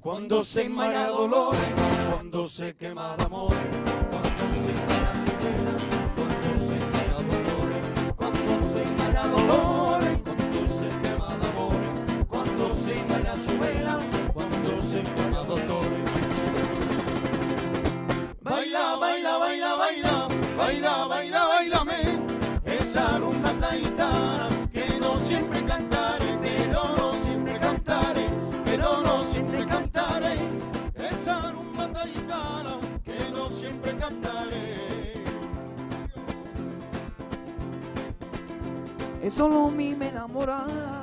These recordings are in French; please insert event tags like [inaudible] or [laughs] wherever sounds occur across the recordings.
Cuando se enmaya dolor, cuando se quema de amor, cuando se enmaya su pena, cuando se enmaya dolor, cuando se dolor, cuando se quema de amor, cuando se enmaya su vela, cuando se quema dolor. Baila, baila, baila, baila, baila, baila, que no siempre cantaré. Es solo mi me enamora.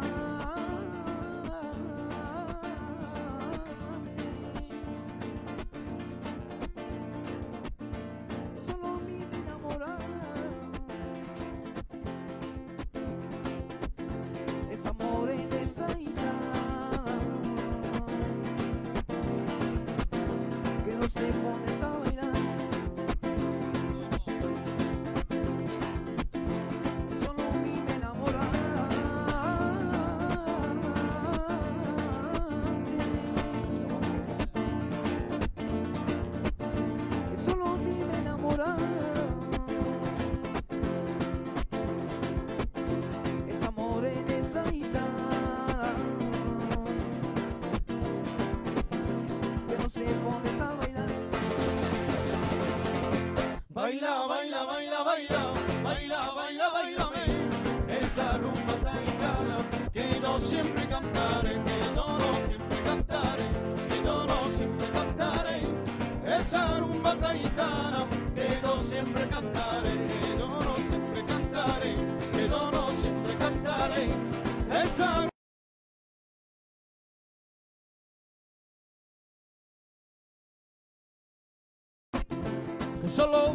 Baila, baila, baila, baila, baila, baila, bailame, esa rumba taitana que no siempre cantaré, que no, no siempre cantaré, que no, no siempre cantaré, esa rumba taitana que no siempre cantaré, que no, no siempre cantaré, que no, no siempre cantaré, esa solo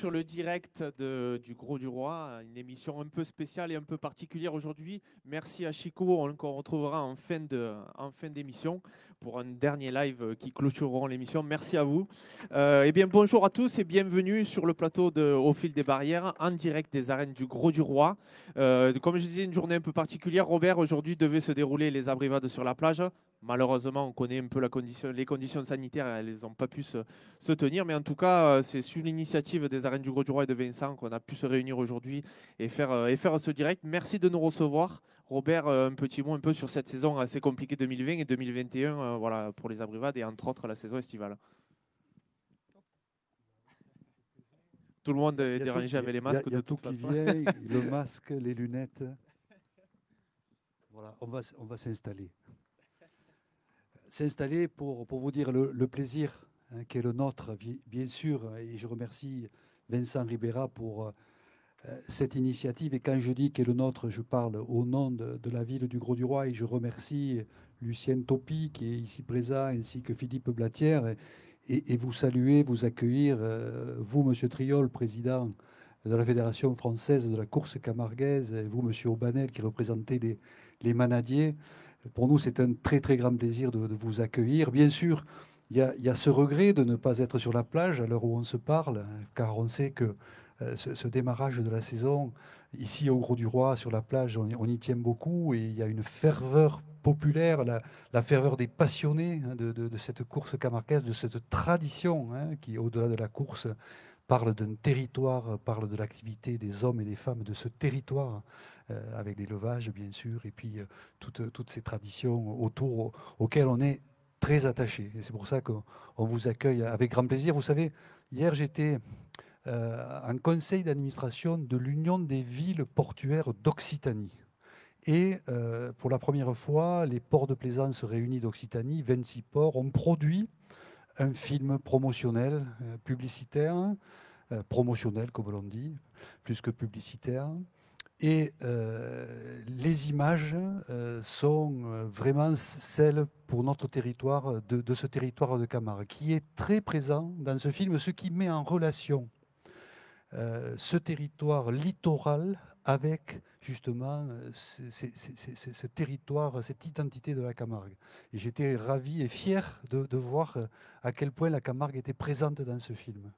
sur le direct de- du Gros du Roi, une émission un peu spéciale et un peu particulière aujourd'hui. Merci à Chico, on qu'on retrouvera en fin de en fin d'émission pour un dernier live qui clôtureront l'émission. Merci à vous. Euh, eh bien bonjour à tous et bienvenue sur le plateau de Au fil des barrières en direct des arènes du Gros du Roi. Euh, comme je disais, une journée un peu particulière. Robert, aujourd'hui devait se dérouler les abrivades sur la plage. Malheureusement, on connaît un peu la condition, les conditions sanitaires, elles n'ont pas pu se, se tenir. Mais en tout cas, euh, c'est sur l'initiative des arènes du Gros du Roi et de Vincent qu'on a pu se réunir aujourd'hui et faire, euh, et faire ce direct. Merci de nous recevoir. Robert, euh, un petit mot un peu sur cette saison assez compliquée 2020 et 2021 euh, voilà, pour les abrivades et entre autres la saison estivale. Tout le monde est dérangé avec les masques il y a de tout toute qui façon. vient, le [laughs] masque, les lunettes. Voilà, on va, s- on va s'installer. S'installer pour, pour vous dire le, plaisir hein, qui est le nôtre, bien sûr, et je remercie Vincent Ribera pour euh, cette initiative. Et quand je dis qu'est le nôtre, je parle au nom de, la ville du Gros-du-Roi et je remercie Lucien Topi qui est ici présent, ainsi que Philippe Blatière, et vous saluer, vous accueillir, euh, vous, Monsieur Triol, président de la Fédération française de la course camarguaise, et vous, Monsieur Aubanel, qui représentez les, les manadiers. Pour nous, c'est un très, très grand plaisir de, vous accueillir. Bien sûr, il y, a, ce regret de ne pas être sur la plage à l'heure où on se parle, hein, car on sait que euh, ce, démarrage de la saison, ici au Gros du Roi, sur la plage, on, y- tient beaucoup et il y a une ferveur populaire, la, ferveur des passionnés hein, de, cette course camarguaise, de cette tradition hein, qui, au-delà de la course, parle d'un territoire, parle de l'activité des hommes et des femmes de ce territoire, avec l'élevage bien sûr, et puis toutes, toutes, ces traditions autour auxquelles on est très attaché. Et c'est pour ça qu'on vous accueille avec grand plaisir. Vous savez, hier j'étais en conseil d'administration de l'Union des villes portuaires d'Occitanie. Et euh, pour la première fois, les ports de plaisance réunis d'Occitanie, 26 ports, ont produit un film promotionnel, euh, publicitaire, euh, promotionnel comme l'on dit, plus que publicitaire. Et les images sont vraiment celles pour notre territoire, de, ce territoire de Camargue, qui est très présent dans ce film, ce qui met en relation ce territoire littoral avec justement euh, ce, territoire, cette identité de la Camargue. Et j'étais ravi et fier de, voir euh, à quel point la Camargue était présente dans ce film.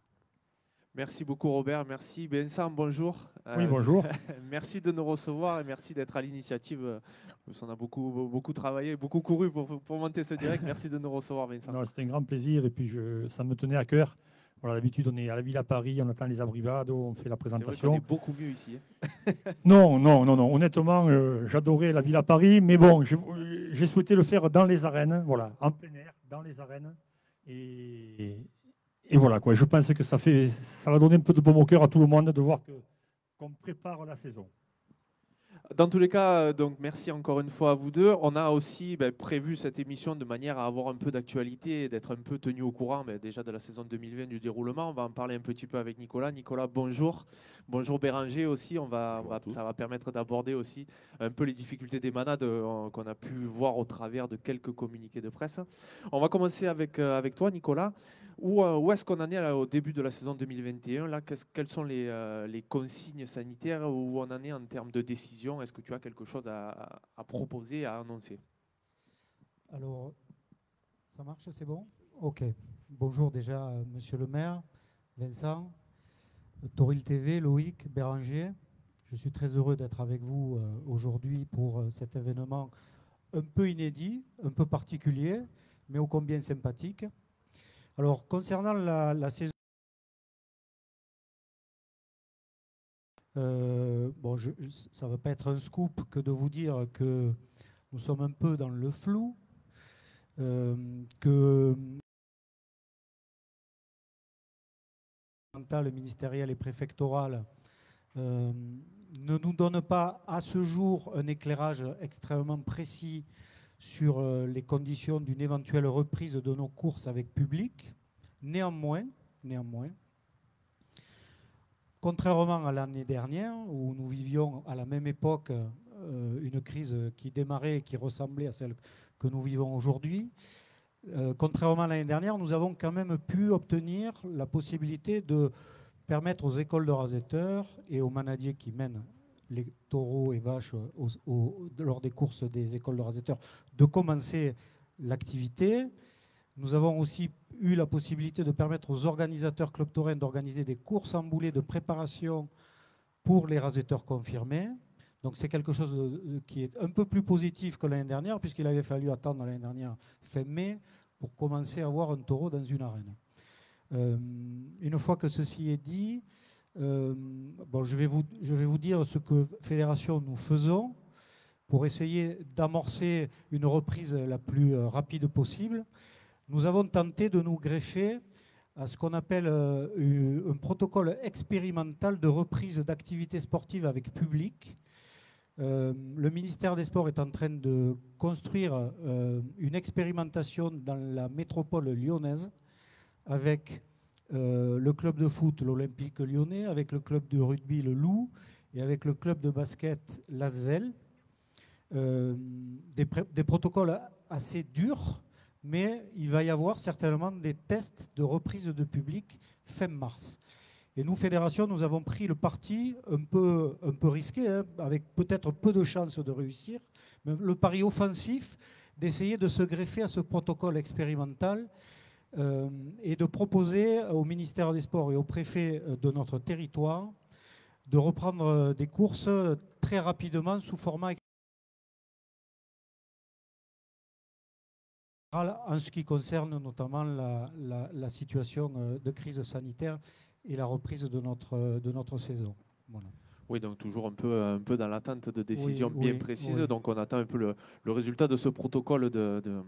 Merci beaucoup Robert, merci Vincent, bonjour. Oui, bonjour. [laughs] merci de nous recevoir et merci d'être à l'initiative. On a beaucoup, beaucoup travaillé, beaucoup couru pour, pour monter ce direct. Merci de nous recevoir Vincent. C'était un grand plaisir et puis je, ça me tenait à cœur voilà, d'habitude, on est à la ville à Paris, on attend les abrivades, on fait la présentation. Vrai on est beaucoup mieux ici. Hein. [laughs] non, non, non, non. Honnêtement, euh, j'adorais la ville à Paris, mais bon, j'ai souhaité le faire dans les arènes, voilà, en plein air, dans les arènes. Et, et voilà, quoi. Je pense que ça, fait, ça va donner un peu de bon au cœur à tout le monde de voir qu'on prépare la saison. Dans tous les cas, euh, donc merci encore une fois à vous deux. On a aussi ben, prévu cette émission de manière à avoir un peu d'actualité et d'être un peu tenu au courant ben, déjà de la saison 2020 du déroulement. On va en parler un petit peu avec Nicolas. Nicolas, bonjour. Bonjour Béranger aussi. On va, ça va permettre d'aborder aussi un peu les difficultés des manades euh, qu'on a pu voir au travers de quelques communiqués de presse. On va commencer avec, euh, avec toi, Nicolas. Où, euh, où est-ce qu'on en est au début de la saison 2021 là, Quelles sont les, euh, les, consignes sanitaires? Où on en est en termes de décision? Est-ce que tu as quelque chose à, proposer, à annoncer? Alors, ça marche, c'est bon? Ok. Bonjour déjà, euh, monsieur le maire, Vincent, Toril TV, Loïc, Béranger. Je suis très heureux d'être avec vous aujourd'hui pour cet événement un peu inédit, un peu particulier, mais ô combien sympathique. Alors, concernant la, saison, euh, bon, ça ne va pas être un scoop que de vous dire que nous sommes un peu dans le flou, euh, que le ministériel et préfectoral euh, ne nous donne pas à ce jour un éclairage extrêmement précis sur euh, les conditions d'une éventuelle reprise de nos courses avec public. Néanmoins, néanmoins contrairement à l'année dernière, où nous vivions à la même époque euh, une crise qui démarrait et qui ressemblait à celle que nous vivons aujourd'hui, euh, contrairement à l'année dernière, nous avons quand même pu obtenir la possibilité de permettre aux écoles de rasetteurs et aux manadiers qui mènent les taureaux et vaches lors des courses des écoles de rasetteurs de commencer l'activité. Nous avons aussi eu la possibilité de permettre aux organisateurs club taurin d'organiser des courses en de préparation pour les rasetteurs confirmés. Donc c'est quelque chose qui est un peu plus positif que l'année dernière, puisqu'il avait fallu attendre l'année dernière fin mai pour commencer à avoir un taureau dans une arène. Euh, une fois que ceci est dit, euh, bon, je, vais vous, je vais vous dire ce que Fédération nous faisons pour essayer d'amorcer une reprise la plus euh, rapide possible. Nous avons tenté de nous greffer à ce qu'on appelle euh, un protocole expérimental de reprise d'activités sportives avec public. le ministère des Sports est en train de construire une expérimentation dans la métropole lyonnaise avec euh, le club de foot, l'Olympique lyonnais, avec le club de rugby, le Loup, et avec le club de basket, l'Asvel. Euh, des, protocoles assez durs, mais il va y avoir certainement des tests de reprise de public fin mars. Et nous, fédération, nous avons pris le parti un peu, un peu risqué, hein, avec peut-être peu de chances de réussir, le pari offensif d'essayer de se greffer à ce protocole expérimental et de proposer au ministère des Sports et au préfet euh, de notre territoire de reprendre euh, des courses très rapidement sous format en ce qui concerne notamment la, situation de crise sanitaire et la reprise de notre, de notre saison. Voilà. Oui, donc toujours un peu, un peu dans l'attente de décisions Oui, bien oui, précises. oui. Donc on attend un peu le, le résultat de ce protocole de- de-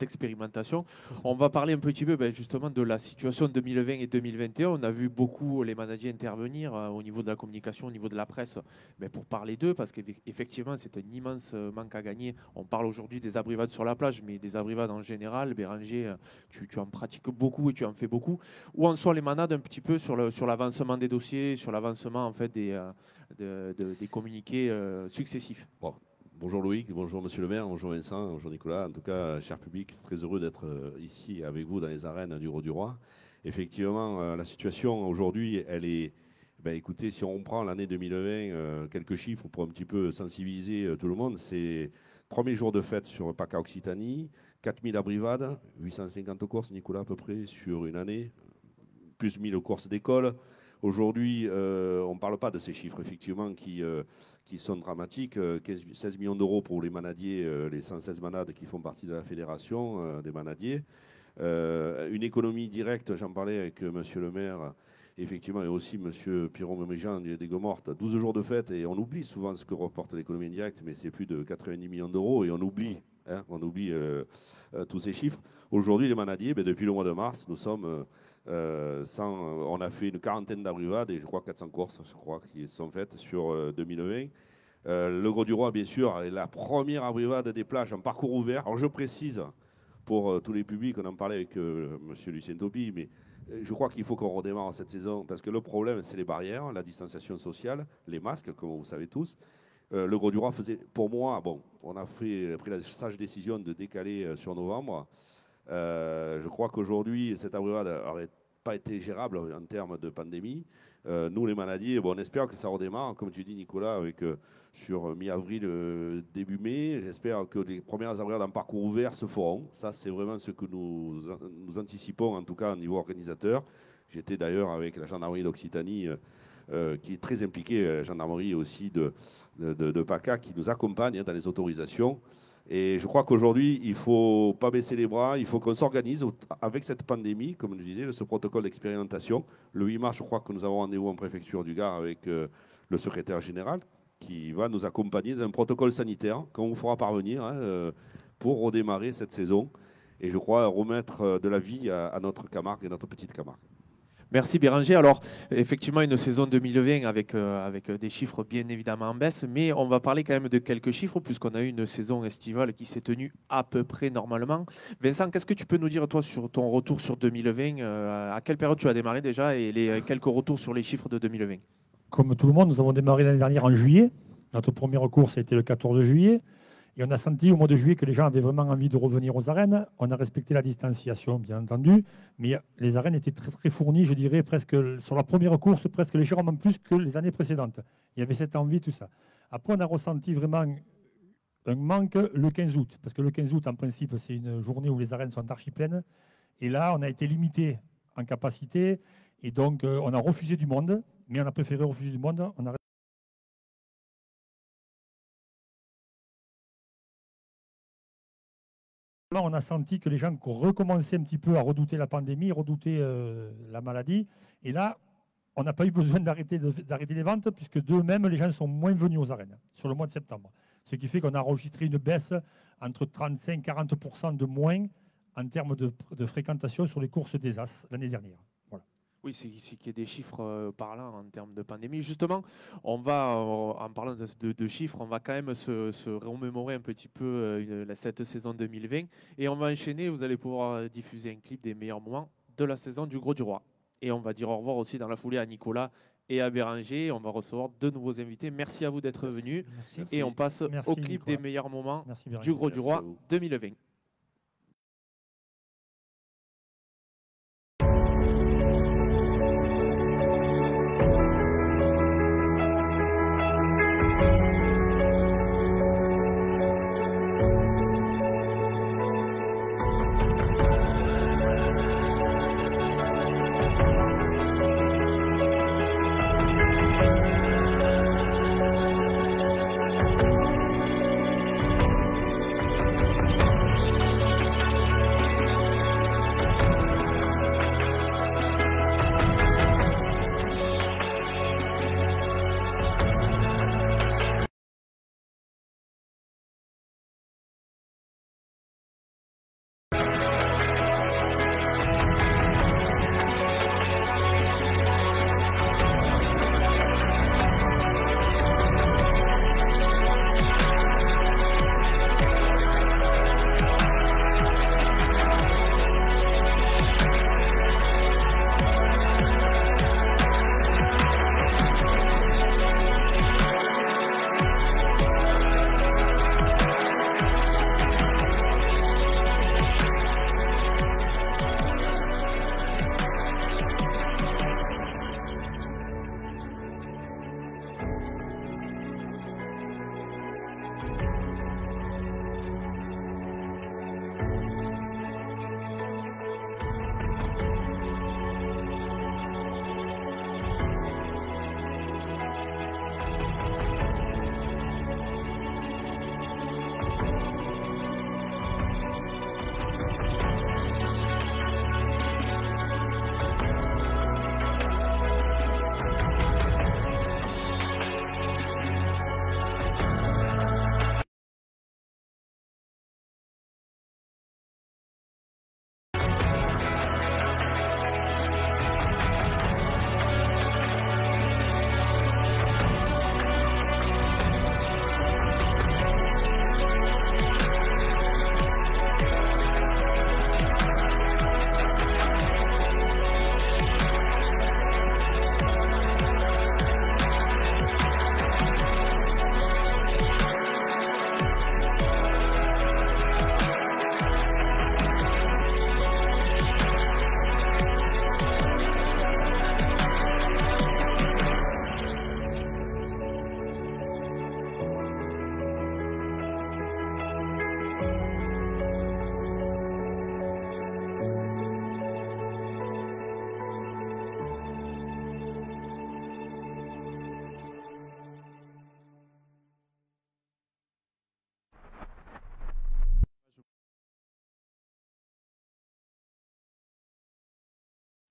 d'expérimentation. on va parler un petit peu ben, justement de la situation 2020 et 2021. On a vu beaucoup les managers intervenir euh, au niveau de la communication, au niveau de la presse, ben, pour parler d'eux, parce qu'effectivement c'est un immense euh, manque à gagner. On parle aujourd'hui des abrivades sur la plage, mais des abrivades en général, Béranger, euh, tu, tu en pratiques beaucoup et tu en fais beaucoup. Où en sont les manades un petit peu sur l'avancement des dossiers, sur l'avancement en fait des, euh, de- de- des communiqués euh, successifs? Bonjour Loïc, bonjour Monsieur le maire, bonjour Vincent, bonjour Nicolas. En tout cas, cher public, très heureux d'être euh, ici avec vous dans les arènes du Roi du Roi. Effectivement, euh, la situation aujourd'hui, elle est. Ben, écoutez, si on prend l'année 2020, euh, quelques chiffres pour un petit peu sensibiliser tout le monde, c'est 3000 jours de fête sur PACA Occitanie, 4000 abrivades, 850 courses, Nicolas, à peu près, sur une année, plus 1000 courses d'école. Aujourd'hui, on ne parle pas de ces chiffres, effectivement, qui, qui sont dramatiques. Euh, 15 16 millions d'euros pour les manadiers, euh, les 116 manades qui font partie de la fédération euh, des manadiers. Euh, une économie directe, j'en parlais avec euh, monsieur le maire, effectivement, et aussi monsieur Piron Méjean des Gomortes, 12 jours de fête, et on oublie souvent ce que reporte l'économie directe, mais c'est plus de 90 millions d'euros, et on oublie, hein, on oublie euh, euh, tous ces chiffres. Aujourd'hui, les manadiers, ben, depuis le mois de mars, nous sommes... euh, euh, sans- on a fait une quarantaine d'abrivades et je crois 400 courses, je crois, qui sont faites sur euh, 2020. Euh, le Gros du Roi, bien sûr, est la première abrivade des plages en parcours ouvert. Alors je précise pour tous les publics, on en parlait avec M. Lucien Topi, mais je crois qu'il faut qu'on redémarre cette saison parce que le problème, c'est les barrières, la distanciation sociale, les masques, comme vous savez tous. Euh, le Gros du Roi faisait, pour moi, bon, on a pris la sage décision de décaler euh, sur novembre. Euh, je crois qu'aujourd'hui, cette abrivade n'aurait pas été gérable en termes de pandémie. Nous, les maladies, bon, on espère que ça redémarre, comme tu dis, Nicolas, avec, sur mi-avril, début mai. J'espère que les premières abrivades en parcours ouvert se feront. Ça, c'est vraiment ce que nous, anticipons, en tout cas au niveau organisateur. J'étais d'ailleurs avec la gendarmerie d'Occitanie, qui est très impliquée, la gendarmerie aussi de, de, de- PACA, qui nous accompagne dans les autorisations. Et je crois qu'aujourd'hui, il ne faut pas baisser les bras, il faut qu'on s'organise avec cette pandémie, comme je disais, ce protocole d'expérimentation. Le 8 mars, je crois que nous avons rendez-vous en préfecture du Gard avec euh, le secrétaire général qui va nous accompagner dans un protocole sanitaire qu'on vous fera parvenir hein, euh, pour redémarrer cette saison. Et je crois remettre euh, de la vie à, à notre Camargue et notre petite Camargue. Merci Béranger. Alors, effectivement, une saison 2020 avec, euh, avec des chiffres bien évidemment en baisse, mais on va parler quand même de quelques chiffres puisqu'on a eu une saison estivale qui s'est tenue à peu près normalement. Vincent, qu'est-ce que tu peux nous dire, toi, sur ton retour sur 2020 euh, À quelle période tu as démarré déjà et les, quelques retours sur les chiffres de 2020 Comme tout le monde, nous avons démarré l'année dernière en juillet. Notre première course a été le 14 juillet. Et on a senti au mois de juillet que les gens avaient vraiment envie de revenir aux arènes. On a respecté la distanciation, bien entendu, mais les arènes étaient très très fournies, je dirais, presque sur la première course, presque légèrement plus que les années précédentes. Il y avait cette envie, tout ça. Après, on a ressenti vraiment un manque le 15 août, parce que le 15 août, en principe, c'est une journée où les arènes sont archi pleines. Et là, on a été limité en capacité, et donc euh, on a refusé du monde, mais on a préféré refuser du monde. Là, on a senti que les gens recommençaient un petit peu à redouter la pandémie, redouter euh, la maladie. Et là, on n'a pas eu besoin d'arrêter les ventes, puisque d'eux-mêmes, les gens sont moins venus aux arènes sur le mois de septembre. Ce qui fait qu'on a enregistré une baisse entre 35 et 40 de moins en termes de fréquentation sur les courses des As l'année dernière. Oui, c'est qu'il y a des chiffres euh, parlants en termes de pandémie. Justement, on va, euh, en parlant de, de- de chiffres, on va quand même se, se remémorer un petit peu euh, cette saison 2020. Et on va enchaîner, vous allez pouvoir diffuser un clip des meilleurs moments de la saison du Gros du Roi. Et on va dire au revoir aussi dans la foulée à Nicolas et à Béranger. On va recevoir deux nouveaux invités. Merci à vous d'être venus. Merci. Et on passe Merci, au clip Nicolas. des meilleurs moments Merci du Gros du Roi à vous. 2020.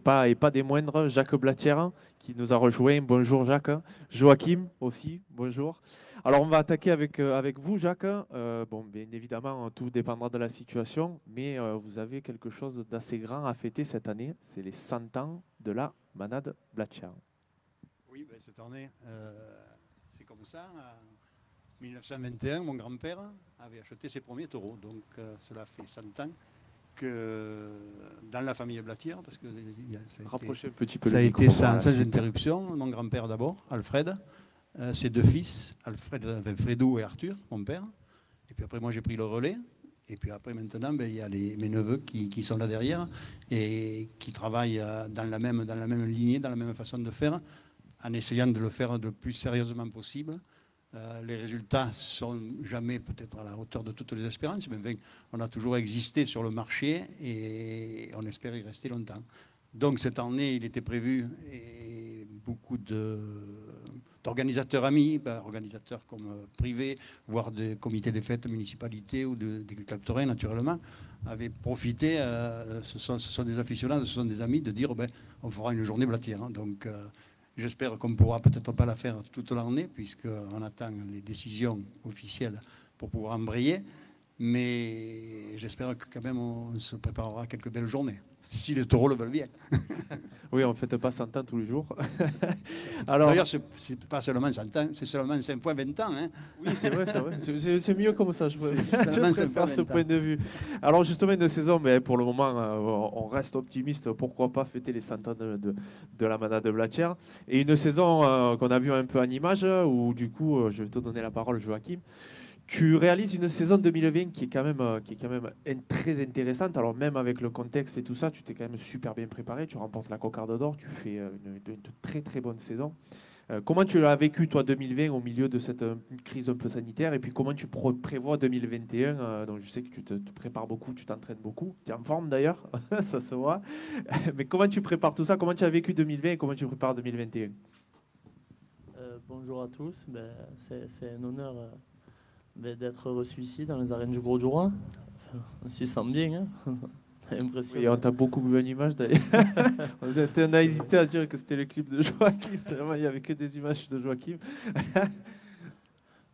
Pas, et pas des moindres, Jacques Blatière qui nous a rejoint. Bonjour Jacques. Joachim aussi, bonjour. Alors on va attaquer avec, euh, avec vous Jacques. Euh, bon, bien évidemment, tout dépendra de la situation, mais euh, vous avez quelque chose d'assez grand à fêter cette année. C'est les 100 ans de la manade Blatière. Oui, ben, cette année, c'est comme ça. En 1921, mon grand-père avait acheté ses premiers taureaux. Donc cela fait 100 ans que dans la famille Blatière, parce que il y a- ça a été, Rapprochez un petit peu ça a le été micro, voilà, sans, interruption. Mon grand-père d'abord, Alfred, euh, ses deux fils, Alfred, enfin, Fredo et Arthur, mon père. Et puis après, moi, j'ai pris le relais. Et puis après, maintenant, ben, il y a les- mes neveux qui, qui sont là derrière et qui travaillent euh, dans la, même, dans la même lignée, dans la même façon de faire, en essayant de le faire le plus sérieusement possible. Euh, les résultats sont jamais peut-être à la hauteur de toutes les espérances, mais on a toujours existé sur le marché et on espère y rester longtemps. Donc cette année, il était prévu et beaucoup d'organisateurs amis, ben, organisateurs comme euh, privés, voire des comités des fêtes, municipalités ou de- des taurins naturellement, avaient profité, euh, ce, sont, des aficionados, ce sont des amis, de dire ben, on fera une journée blatière. hein. Donc j'espère qu'on ne pourra peut-être pas la faire toute l'année, puisqu'on attend les décisions officielles pour pouvoir embrayer. Mais j'espère que quand même on se préparera quelques belles journées, si les taureaux le veulent bien. [laughs] Oui, on ne fête pas 100 ans tous les jours. [laughs] Alors, D'ailleurs, ce n'est pas seulement 100 ans, c'est seulement 5 fois 20 ans. hein. oui, c'est vrai, c'est vrai. C'est- mieux comme ça, je, je préfère ce 20 ans. point de vue. Alors justement, une saison, mais pour le moment, euh, on reste optimiste. Pourquoi pas fêter les 100 ans de, de, de la manade de Blatière Et une saison euh, qu'on a vue un peu en image, où du coup, euh, je vais te donner la parole, Joachim. Tu réalises une saison 2020 qui est quand même, euh, qui est quand même très intéressante. Alors même avec le contexte et tout ça, tu t'es quand même super bien préparé. Tu remportes la cocarde d'or, tu fais euh, une, très très bonne saison. Euh, comment tu l'as vécu, toi, 2020, au milieu de cette crise un peu sanitaire? Et puis, comment tu prévois 2021 euh, Donc, je sais que tu te, prépares beaucoup, tu t'entraînes beaucoup. Tu es en forme d'ailleurs, [laughs] ça se voit. [laughs] Mais comment tu prépares tout ça? Comment tu as vécu 2020 et comment tu prépares 2021 Euh, bonjour à tous. Ben, c'est un honneur d'être reçu ici dans les arènes du Gros du Roi. Enfin, on s'y sent bien. Hein [laughs] On a l'impression Et on t'a beaucoup vu en image d'ailleurs. [laughs] on a on a hésité à dire que c'était le clip de Joachim. [laughs] Tellement il n'y avait que des images de Joachim.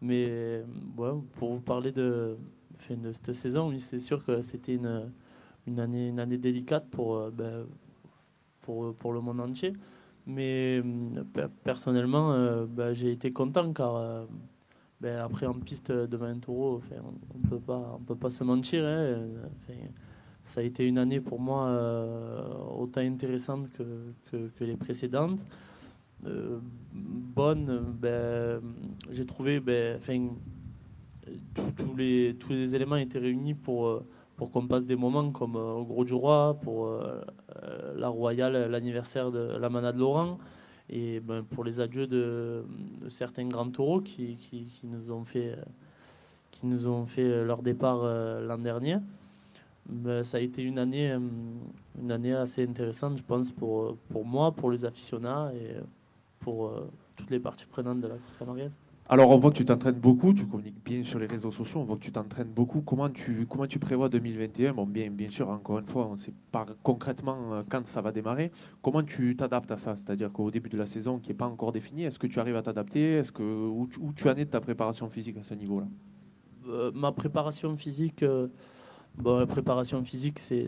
Mais ouais, pour vous parler de, de cette saison, oui, c'est sûr que c'était une, une, année, une année délicate pour, euh, ben, pour, pour le monde entier. Mais euh, pe- personnellement, euh, ben, j'ai été content car ben, après en piste devant un taureau, enfin, on ne peut pas, peut pas se mentir. hein, ça a été une année pour moi euh, autant intéressante que, les précédentes. Euh, bonne, ben, j'ai trouvé, ben, tous- les, éléments étaient réunis pour, euh, qu'on passe des moments comme au Gros du Roi, pour la Royale, l'anniversaire de la Manade Laurent, et ben, pour les adieux de, certains grands taureaux qui, qui, nous ont fait, qui nous ont fait leur départ euh, l'an dernier. Ben, ça a été une année, euh, une année assez intéressante, je pense, pour, pour moi, pour les aficionats et pour euh, toutes les parties prenantes de la course camarguaise. Alors, on voit que tu t'entraînes beaucoup, tu communiques bien sur les réseaux sociaux, on voit que tu t'entraînes beaucoup. Comment tu, comment tu prévois 2021 Bon, bien, bien sûr, encore une fois, on ne sait pas concrètement euh, quand ça va démarrer. Comment tu t'adaptes à ça? C'est-à-dire qu'au début de la saison qui n'est pas encore définie, est-ce que tu arrives à t'adapter? Est-ce que, où, tu- en es de ta préparation physique à ce niveau-là? Euh, ma préparation physique, euh, bon, la préparation physique, c'est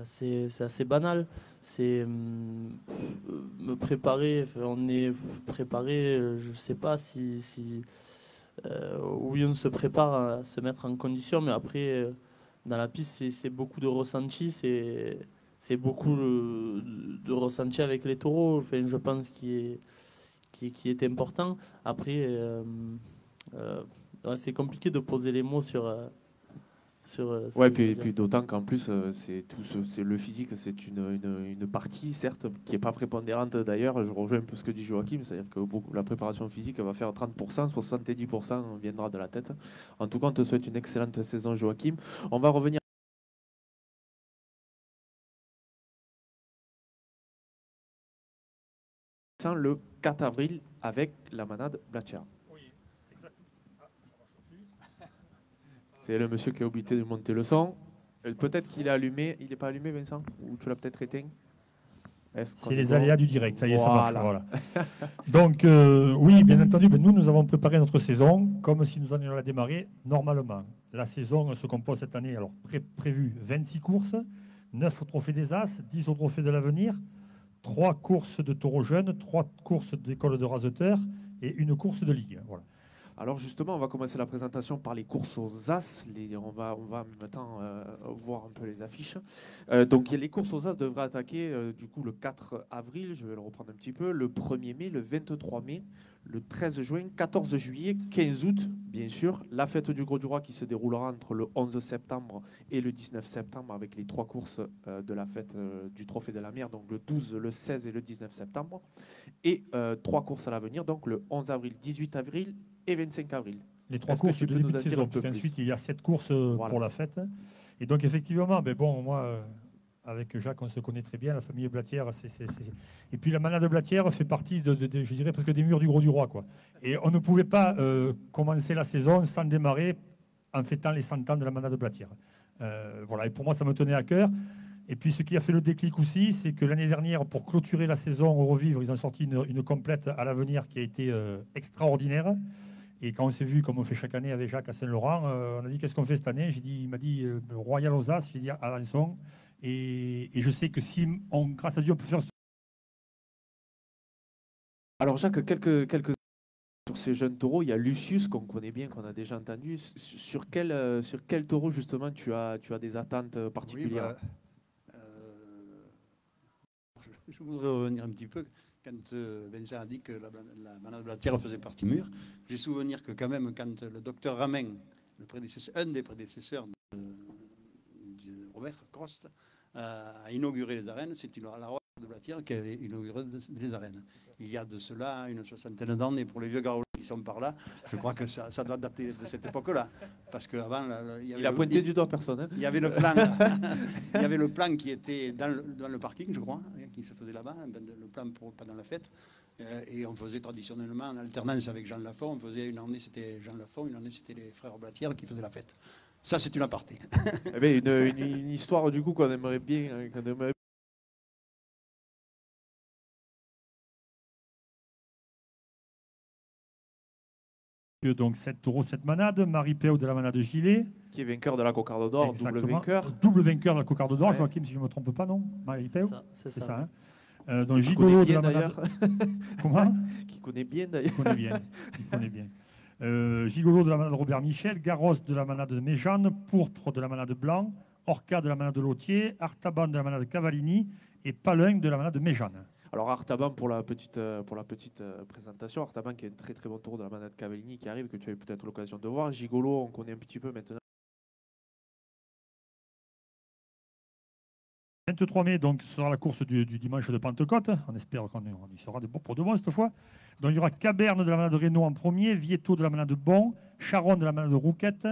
assez, assez banal. C'est hum, euh, me préparer. On est préparé. euh, Je sais pas si, si euh, oui, on se prépare à se mettre en condition, mais après, euh, dans la piste, c'est- beaucoup de ressenti. C'est beaucoup de ressenti avec les taureaux. Je pense qui est qui, est important. Après. c'est compliqué de poser les mots sur. Euh, sur Ouais, puis, d'autant qu'en plus, euh, c'est tout ce- c'est le physique, c'est une, une, une partie, certes, qui n'est pas prépondérante d'ailleurs. Je rejoins un peu ce que dit Joachim, c'est-à-dire que beaucoup, la préparation physique va faire 30%, 70% viendra de la tête. En tout cas, on te souhaite une excellente saison, Joachim. On va revenir. le 4 avril avec la manade Blatcher. C'est le monsieur qui a oublié de monter le son. Euh, Peut-être qu'il est allumé. Il n'est pas allumé, Vincent? Ou tu l'as peut-être éteint? C'est est les aléas du direct, ça y est, ça marche. Voilà. [laughs] Donc, euh, oui, bien entendu, ben, nous, nous avons préparé notre saison comme si nous allions la démarrer normalement. La saison se compose cette année, alors pré- prévu 26 courses, 9 au Trophée des As, 10 au Trophée de l'Avenir, 3 courses de taureaux jeunes, 3 courses d'école de raseteurs et une course de ligue. Voilà. Alors justement, on va commencer la présentation par les courses aux As. Les- on, va, on va maintenant euh, voir un peu les affiches. Euh, donc les courses aux As devraient attaquer euh, du coup le 4 avril, je vais le reprendre un petit peu, le 1er mai, le 23 mai, le 13 juin, 14 juillet, 15 août, bien sûr. La fête du Gros du Roi qui se déroulera entre le 11 septembre et le 19 septembre avec les trois courses de la fête du Trophée de la Mer, donc le 12, le 16 et le 19 septembre. Et trois courses à l'avenir, donc le 11 avril, 18 avril et 25 avril. Les trois que courses tu de peux début de dire saison. parce qu'ensuite, il y a sept courses euh, Voilà. pour la fête. Et donc, effectivement, ben bon, moi, euh, avec Jacques, on se connaît très bien. La famille Blatière, Et puis, la manade Blatière fait partie, de, de- de- je dirais, presque des murs du Gros du Roi. Quoi. Et on ne pouvait pas euh, commencer la saison sans démarrer en fêtant les 100 ans de la manade Blatière. Euh, voilà. Et pour moi, ça me tenait à cœur. Et puis, ce qui a fait le déclic aussi, c'est que l'année dernière, pour clôturer la saison au Revivre, ils ont sorti une, une complète à l'avenir qui a été euh, extraordinaire. Et quand on s'est vu, comme on fait chaque année avec Jacques à Saint-Laurent, euh, on a dit qu'est-ce qu'on fait cette année? J'ai dit, il m'a dit euh, Royal aux As, j'ai dit Alençon. Et, et je sais que si on, grâce à Dieu, on peut faire Alors Jacques, quelques, quelques sur ces jeunes taureaux, il y a Lucius qu'on connaît bien, qu'on a déjà entendu. Sur quel, euh, sur quel taureau justement tu as, tu as des attentes euh, Oui, particulières? bah, euh, je, je voudrais revenir un petit peu. Quand euh, Vincent a dit que la, la de la terre faisait partie mûre, j'ai souvenir que quand même, quand le docteur Ramin, le prédécesseur, un des prédécesseurs de, Robert Crost, a inauguré les arènes, c'est la la Roi de Blatière qui avait inauguré les arènes. Il y a de cela une soixantaine d'années pour les vieux garous sont par là. Je crois que ça, ça doit dater de cette époque-là. Parce qu'avant, il y avait Il a le- pointé du doigt personne. hein. il y avait le plan, [laughs] il y avait le plan qui était dans le, dans le parking, je crois, hein, qui se faisait là-bas, le plan pour, pendant la fête. Euh, et on faisait traditionnellement en alternance avec Jean Lafont. On faisait une année c'était Jean Lafont, une année c'était les frères Blatière qui faisaient la fête. Ça c'est une aparté. Eh ben, une, une- une histoire du coup qu'on aimerait bien, hein, qu'on aimerait donc 7 taureaux, 7 manades. Marie Péo de la manade Gilet. qui est vainqueur de la cocarde d'or, double vainqueur. Double vainqueur de la cocarde d'or, Ouais. Joachim, si je ne me trompe pas, non Marie C'est Péo ça, c'est ça. ça. hein. Euh, donc Qui Gigolo [laughs] de la manade. Comment? Qui connaît bien Il d'ailleurs. connaît bien. Connaît bien. Euh, Gigolo de la manade Robert Michel, Garros de la manade de Méjeanne, Pourpre de la manade Blanc, Orca de la manade Lautier, Artaban de la manade Cavallini et Palin de la manade Méjeanne. Alors Artaban pour la petite, euh, pour la petite euh, présentation, Artaban qui est un très très bon tour de la manade Cavallini qui arrive, que tu as eu peut-être l'occasion de voir. Gigolo, on connaît un petit peu maintenant. 23 mai, donc, ce sera la course du, du dimanche de Pentecôte. On espère qu'on y- sera de bon pour de bon cette fois. Donc, il y aura Caberne de la manade Renault en premier, Vieto de la manade Bon, Charon de la manade Rouquette,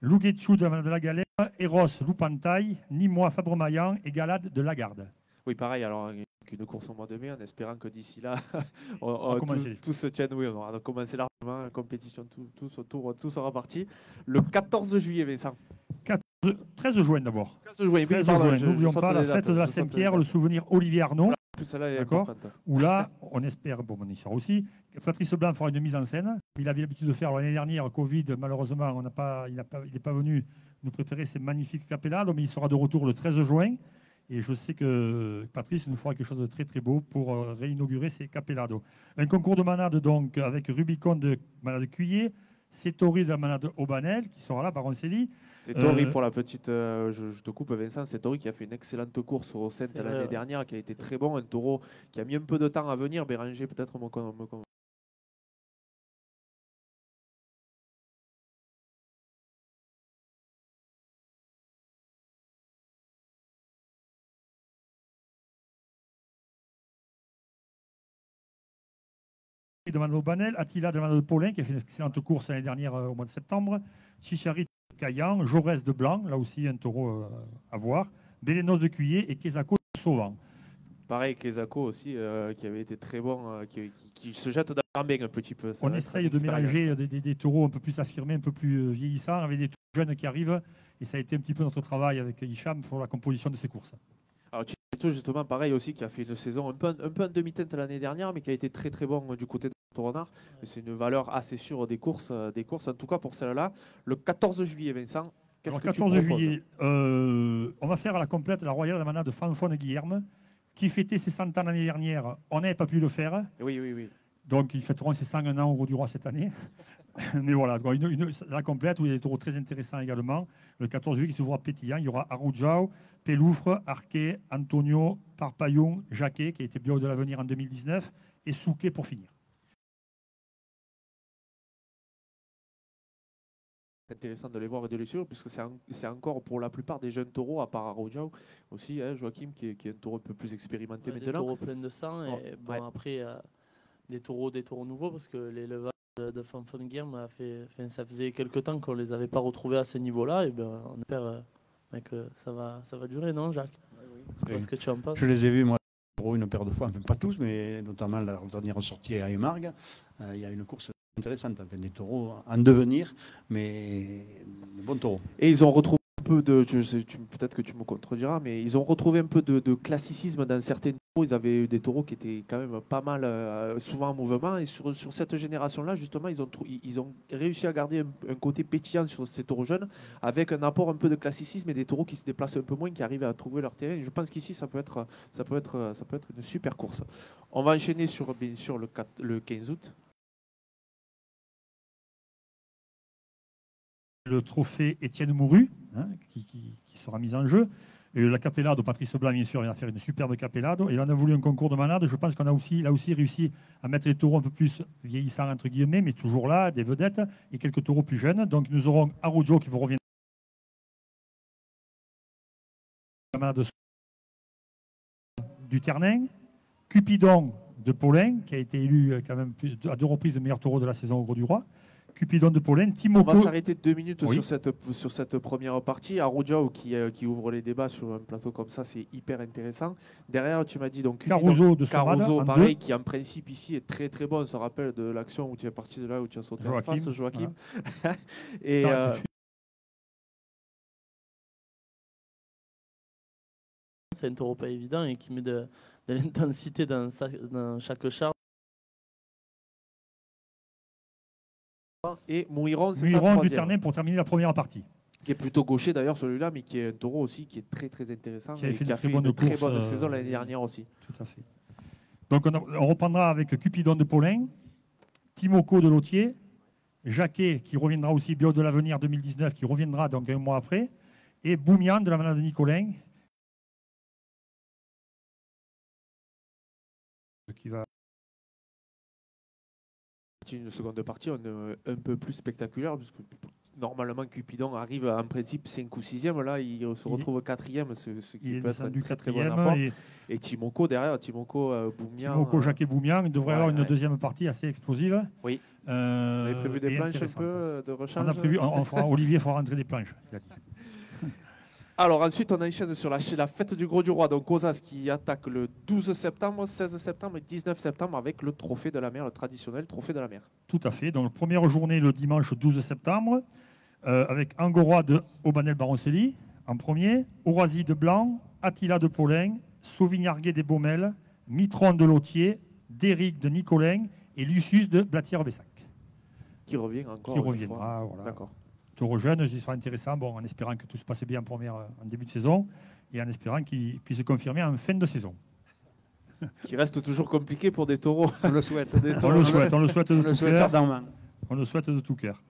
Louguetchou de la manade La Galère, Eros Loupantaille, Nîmois Fabre-Maillan et Galade de Lagarde. Oui, pareil, alors une course au mois de mai, en espérant que d'ici là, [laughs] on, tout, tout se tienne. Oui, on aura commencé largement la compétition, tout, tout, ce tour, tout sera parti. Le 14 juillet, Vincent. 13 juin d'abord. 13 juin, oui, 13 pardon, juin, je- je n'oublions pas la fête de la Saint-Pierre, le souvenir Olivier Arnaud, Tout est D'accord. importante. où là, on espère, bon, on y sera aussi, Patrice Blanc fera une mise en scène. Il avait l'habitude de faire l'année dernière, Covid, malheureusement, on n'a pas, il n'est pas, pas venu nous préparer ces magnifiques capellades, mais il sera de retour le 13 juin. Et je sais que Patrice nous fera quelque chose de très très beau pour euh, réinaugurer ces capellades. Un concours de manade donc avec Rubicon de manade Cuillet, Sétori de la manade Aubanel qui sera là, Baroncelli. C'est Tori Euh, pour la petite. euh, je, je te coupe, Vincent. C'est Tori qui a fait une excellente course au vrai, l'année dernière, qui a été très bon. Un taureau qui a mis un peu de temps à venir. Béranger, peut-être, me me de Mano Banel, Attila de Mano de Paulin, qui a fait une excellente course l'année dernière euh, au mois de septembre, Chicharit de Caillan, Jaurès de Blanc, là aussi un taureau euh, à voir, Bélénos de Cuillet et Kézako de Sauvan. Pareil, Kezako aussi, euh, qui avait été très bon, qui, qui- qui se jette dans la bain un petit peu. On essaye de mélanger des, des- des taureaux un peu plus affirmés, un peu plus vieillissants, avec des taureaux jeunes qui arrivent. Et ça a été un petit peu notre travail avec Hicham pour la composition de ces courses. Justement, pareil aussi, qui a fait une saison un peu, un peu en demi-teinte l'année dernière, mais qui a été très très bon euh, du côté de Toronard. C'est une valeur assez sûre des courses, euh, des courses, en tout cas pour celle-là. Le 14 juillet, Vincent, qu'est-ce que 14 tu proposes juillet, euh, on va faire à la complète la Royale Manade de Fanfone Guillerme, qui fêtait ses 100 ans l'année dernière. On n'avait pas pu le faire. Oui, oui, oui. Donc, ils fêteront ses 101 ans au Gros du Roi cette année. [laughs] Mais voilà, une, une- la complète où il y a des taureaux très intéressants également. Le 14 juillet qui s'ouvre pétillant, il y aura Aroujao, Peloufre, Arquet, Antonio, Parpaillon, Jacquet, qui a été bio de l'avenir en 2019, et Souquet pour finir. C'est intéressant de les voir et de les suivre, puisque c'est en- c'est encore pour la plupart des jeunes taureaux, à part Arroyo aussi, hein, Joachim, qui est, qui est un taureau un peu plus expérimenté Ouais, des maintenant. taureaux pleins de sang et Oh, bon, ouais. après euh, des taureaux des taureaux nouveaux parce que l'élevage de, de a fait ça faisait quelques temps qu'on les avait pas retrouvés à ce niveau-là et ben on espère euh, ben, que ça va ça va durer non Jacques? Ce que tu en penses Je les ai vus, moi, pour une paire de fois, enfin pas tous, mais notamment la dernière sortie à Emargue. Euh, il y a une course intéressante, enfin, des taureaux en devenir, mais de bons taureaux. Et ils ont retrouvé peu de, peut-être que tu me contrediras, mais ils ont retrouvé un peu de, classicisme dans certains taureaux. Ils avaient eu des taureaux qui étaient quand même pas mal, euh, souvent en mouvement. Et sur, cette génération-là, justement, ils ont, réussi à garder un, côté pétillant sur ces taureaux jeunes, avec un apport un peu de classicisme et des taureaux qui se déplacent un peu moins, qui arrivent à trouver leur terrain. Je pense qu'ici, ça peut être, ça ça peut être une super course. On va enchaîner sur, bien sûr, le, 4 le 15 août. Le trophée Étienne Mouru, hein, qui, sera mis en jeu. Et la capellade, Patrice Blanc, bien sûr, il faire une superbe capellade. Et là, on a voulu un concours de manade. Je pense qu'on a aussi, a aussi réussi à mettre les taureaux un peu plus vieillissants, entre guillemets, mais toujours là, des vedettes, et quelques taureaux plus jeunes. Donc, nous aurons Arujo qui. La manade du Ternin, Cupidon de Paulin, qui a été élu euh, quand même à deux reprises le meilleur taureau de la saison au Gros du Roi. Cupidon de Paulin, On Timoko. va s'arrêter deux minutes Oui. sur, cette, sur cette première partie. Arujao qui, euh, qui ouvre les débats sur un plateau comme ça, c'est hyper intéressant. Derrière, tu m'as dit donc Cupidon- Caruso de Caruso, en pareil, deux. qui en principe ici est très très bon. On se rappelle de l'action où tu es parti de là, où tu as sauté Joachim, en face, Joachim. voilà. [laughs] Et euh, c'est un taureau pas évident et qui met de, de l'intensité dans, dans chaque char et Mouiron, c'est troisième, Ternin pour terminer la première partie. qui est plutôt gaucher d'ailleurs celui-là, mais qui est un taureau aussi qui est très très intéressant Qui avait et fait qui une a très fait bonne une très bonne euh, saison l'année dernière aussi. Tout à fait. Donc on, a- on reprendra avec Cupidon de Paulin, Timoko de Lautier, Jacquet qui reviendra aussi Bio de l'avenir 2019 qui reviendra donc un mois après, et Boumian de la manade de Nicolin. Qui va une seconde partie on est un peu plus spectaculaire parce que normalement Cupidon arrive en principe 5 ou 6e là il se retrouve 4e ce, ce qui il est peut être un très très bon apport et et Timoko derrière Timoko euh, Boumian Timoko, euh, Jacquet, Boumian. Il devrait ouais, avoir une ouais. deuxième partie assez explosive. Oui. Euh, vous avez prévu des planches un peu euh, de rechange On a prévu, on, on fera, [laughs] Olivier fera rentrer des planches. il a dit. Alors ensuite on enchaîne sur la, la fête du Gros du Roi donc Ozas qui attaque le 12 septembre 16 septembre et 19 septembre avec le trophée de la mer le traditionnel trophée de la mer Tout à fait. Donc, première journée le dimanche 12 septembre, euh, avec Angorois de Aubanel Baroncelli en premier, Orazi de Blanc, Attila de Paulin, Sauvignarguet des Baumelles, Mitron de Lautier, Déric de Nicolin et Lucius de Blatière-Bessac. qui revient encore Qui reviendra, voilà. d'accord Taureau jeune, il sera intéressant, bon, en espérant que tout se passe bien en, première, en début de saison et en espérant qu'il puisse se confirmer en fin de saison. ce qui reste toujours compliqué pour des taureaux On le souhaite. On le souhaite, on le souhaite de On le tout souhaite cœur. ardemment. On le souhaite de tout cœur.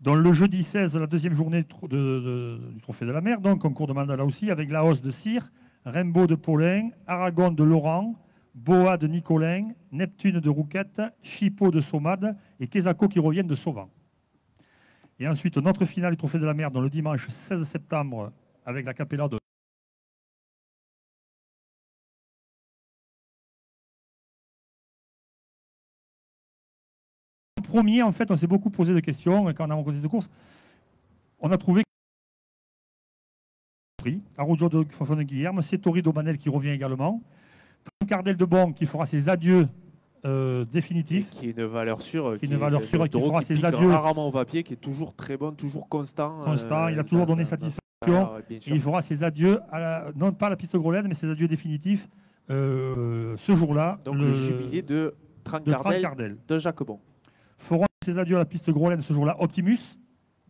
Dans le jeudi 16, la deuxième journée de tro- de- de- du Trophée de la Mer, donc concours de mandala aussi, avec la hausse de Cire, Rimbaud de Paulin, Aragon de Laurent, Boa de Nicolin, Neptune de Rouquette, Chipot de Somade et Quesaco qui reviennent de Sauvent. Et ensuite, notre finale du Trophée de la Mer, dans le dimanche 16 septembre, avec la capella de premier, en fait, on s'est beaucoup posé de questions quand on a rencontré cette course. On a trouvé prix. Arujo de Fofon de Guillerme, c'est Tori qui revient également. Trancardel de Bon qui fera ses adieux euh, Et définitifs. qui est une valeur sûre Qui est une valeur sûre et qui fera qui ses pique adieux. rarement au papier qui est toujours très bon toujours constant Constant, euh, il a toujours dans- donné satisfaction. Ah, ouais, Et il fera ses adieux, à la- non pas à la piste Grolène, mais ses adieux définitifs euh, ce jour-là. Donc le, jubilé de de 30 Trancardel Cardel. de Jacquebon. Feront ses adieux à la piste Grolène ce jour-là Optimus,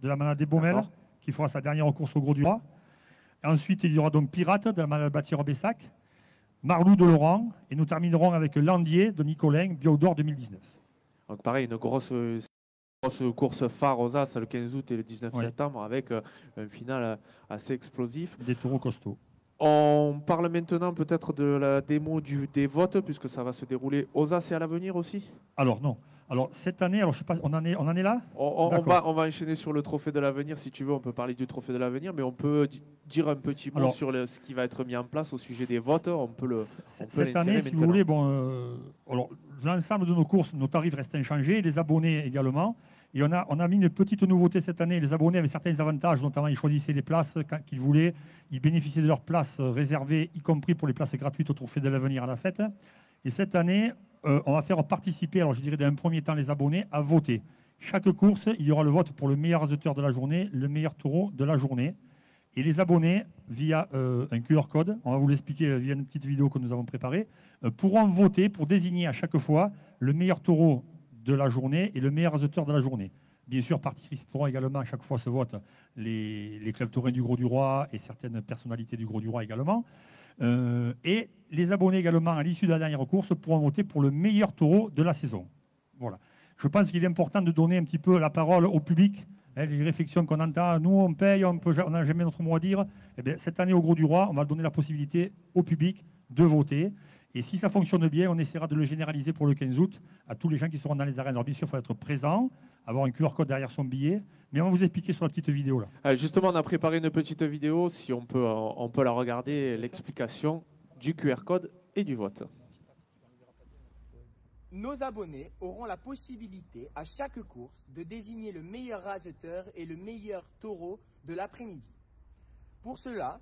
de la manade des D'accord. qui fera sa dernière course au Gros du Roi. Ensuite, il y aura donc Pirate, de la manade bâtire Bessac, Marlou de Laurent, et nous terminerons avec Landier de Nicolin, Biodor 2019. Donc pareil, une grosse, grosse course phare aux As le 15 août et le 19 Ouais. septembre avec euh, un final assez explosif. Des taureaux costauds. On parle maintenant peut-être de la démo du, des votes puisque ça va se dérouler aux As et à l'avenir aussi? Alors non. Alors cette année, alors je sais pas, on en est, on en est là? On, va, on va enchaîner sur le trophée de l'avenir si tu veux. On peut parler du trophée de l'avenir, mais on peut di- dire un petit mot Alors- sur le- ce qui va être mis en place au sujet des votes. On peut le. C- on peut Cette année, si vous voulez, bon, euh, alors, l'ensemble de nos courses, nos tarifs restent inchangés, les abonnés également. Et on a, on a mis une petite nouveauté cette année. Les abonnés avaient certains avantages, notamment ils choisissaient les places qu'ils voulaient. Ils bénéficiaient de leurs places euh, réservées, y compris pour les places gratuites au Trophée de l'avenir à la fête. Et cette année, euh, on va faire participer, alors je dirais d'un premier temps, les abonnés à voter. Chaque course, il y aura le vote pour le meilleur azoteur de la journée, le meilleur taureau de la journée. Et les abonnés, via euh, un QR code, on va vous l'expliquer euh, via une petite vidéo que nous avons préparée, pourront voter pour désigner à chaque fois le meilleur taureau de la journée et le meilleur azoteur de la journée. Bien sûr, participeront également à chaque fois ce vote les, les clubs taurins du Gros du Roi et certaines personnalités du Gros du Roi également. Euh, et les abonnés également, à l'issue de la dernière course, pourront voter pour le meilleur taureau de la saison. Voilà. Je pense qu'il est important de donner un petit peu la parole au public. hein, les réflexions qu'on entend, nous on paye, on n'a jamais notre mot à dire. Eh bien, cette année au Gros du Roi, on va donner la possibilité au public de voter. Et si ça fonctionne bien, on essaiera de le généraliser pour le 15 août à tous les gens qui seront dans les arènes. Alors bien sûr, il faut être présent, avoir un QR code derrière son billet. Mais on va vous expliquer sur la petite vidéo là. Euh, justement, on a préparé une petite vidéo. Si on peut, on peut la regarder, l'explication du QR code et du vote. Nos abonnés auront la possibilité à chaque course de désigner le meilleur raseteur et le meilleur taureau de l'après-midi. Pour cela,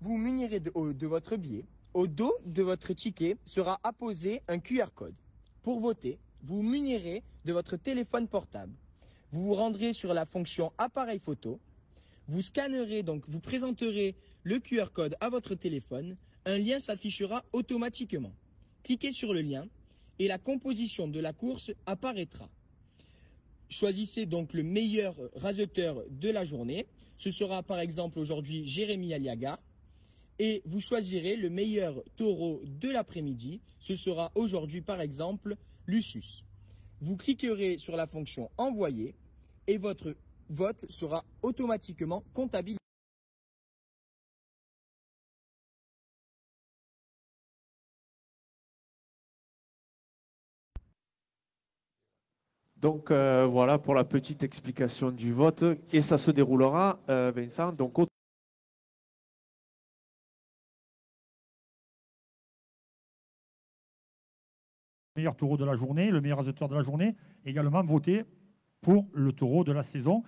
vous munirez de votre billet. Au dos de votre ticket sera apposé un QR code. Pour voter, vous munirez de votre téléphone portable. Vous vous rendrez sur la fonction appareil photo. Vous scannerez donc, vous présenterez le QR code à votre téléphone. Un lien s'affichera automatiquement. Cliquez sur le lien et la composition de la course apparaîtra. Choisissez donc le meilleur raseteur de la journée. Ce sera par exemple aujourd'hui Jérémy Aliaga. Et vous choisirez le meilleur taureau de l'après-midi. Ce sera aujourd'hui par exemple Lucius. Vous cliquerez sur la fonction Envoyer et votre vote sera automatiquement comptabilisé. '" Donc euh, voilà pour la petite explication du vote. Et ça se déroulera, euh, Vincent, donc meilleur taureau de la journée, le meilleur azoteur de la journée, également voter pour le taureau de la saison.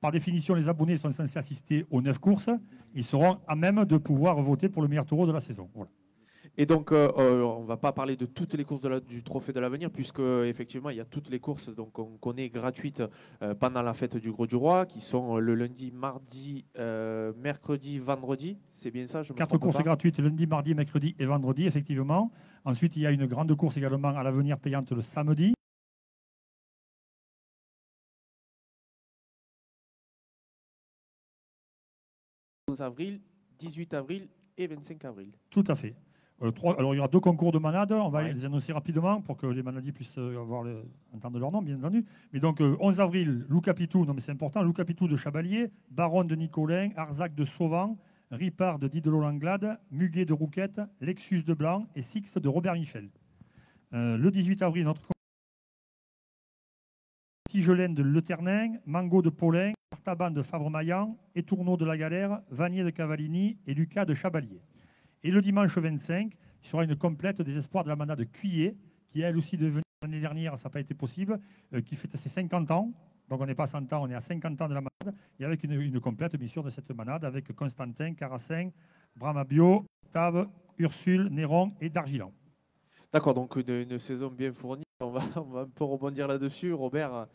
Par définition, les abonnés sont censés assister aux neuf courses. Ils seront à même de pouvoir voter pour le meilleur taureau de la saison. Voilà. Et donc, euh, euh, on ne va pas parler de toutes les courses de la- du Trophée de l'avenir, puisque effectivement, il y a toutes les courses donc on connaît gratuites euh, pendant la fête du Gros du Roi, qui sont le lundi, mardi, euh, mercredi, vendredi. C'est bien ça, je me Quatre courses gratuites lundi, mardi, mercredi et vendredi, effectivement. Ensuite, il y a une grande course également à l'avenir payante le samedi. Le 11 avril, 18 avril et 25 avril. Tout à fait. Euh, trois- alors, il y aura deux concours de manades. On va Ouais. les annoncer rapidement pour que les manadiers puissent euh, avoir le- entendre leur nom, bien entendu. Mais donc, euh, 11 avril, Lou Capitou, non mais c'est important, Lou Capitou de Chabalier, Baron de Nicolin, Arzac de Sauvan, Ripard de Didelot Langlade, Muguet de Rouquette, Lexus de Blanc et Six de Robert Michel. Euh, le 18 avril, notre Tigelaine de Le Ternin, Mango de Paulin, Artaban de Favre-Maillan, Étourneau de la Galère, Vanier de Cavallini et Lucas de Chabalier. Et le dimanche 25, il y aura une complète des espoirs de la manade Cuillet, qui elle aussi devenue l'année dernière, ça n'a pas été possible, euh, qui fête ses 50 ans. Donc on n'est pas à 100 ans, on est à 50 ans de la manade. Et avec une, une complète, bien sûr, de cette manade, avec Constantin, Carassin, Bramabio, Octave, Ursule, Néron et Dargilan. D'accord, donc une, une saison bien fournie. On va, on va un peu rebondir là-dessus. Robert,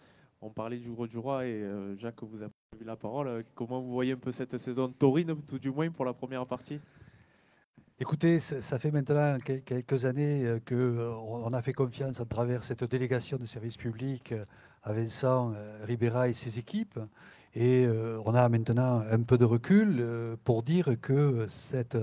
On parlait du Gros du Roi et euh, Jacques vous a eu la parole. Euh, Comment vous voyez un peu cette saison de taurine, tout du moins pour la première partie? Écoutez, ça fait maintenant quel- quelques années qu'on a fait confiance à travers cette délégation de service public euh, à Vincent euh, Ribera et ses équipes. Et euh, on a maintenant un peu de recul euh, pour dire que cette,